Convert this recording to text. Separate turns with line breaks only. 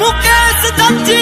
Mukesh दत्ती